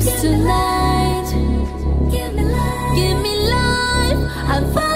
tonight. Give me life. Give me life. I'm